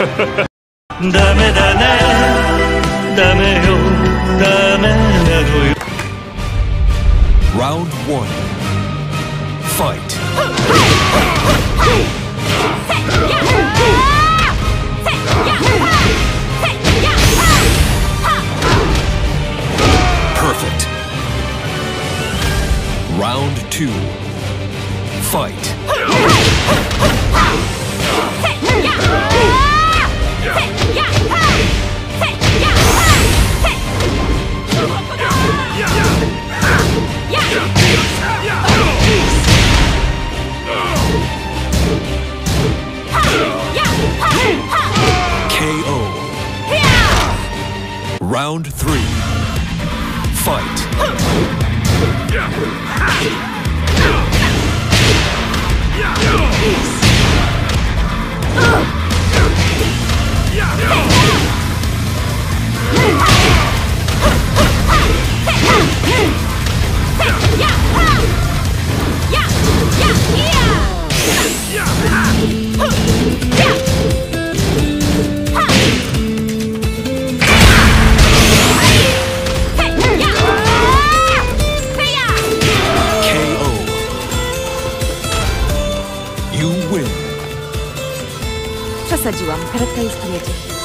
ダメだねダメよダメなのよ Round one. Fight. Perfect. Round two. Fight. Round three. Fight. You win. Przesadziłam. Karetka jest tu jedzie.